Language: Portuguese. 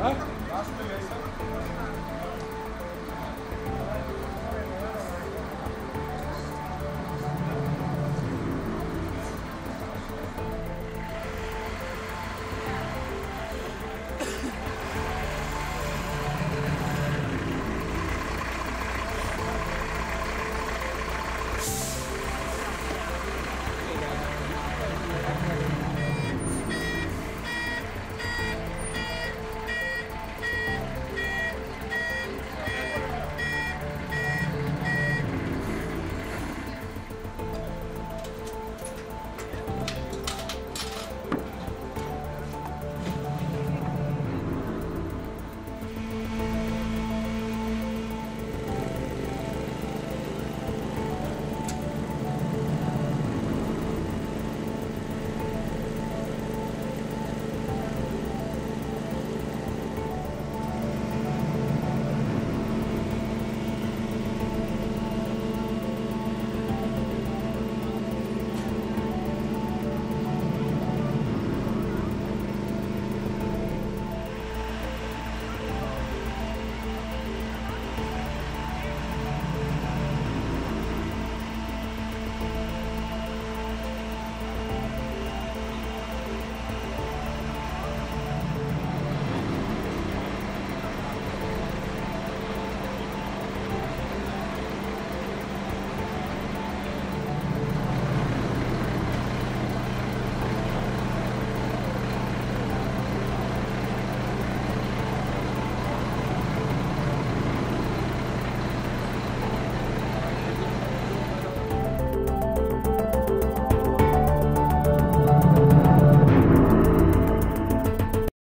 Hã?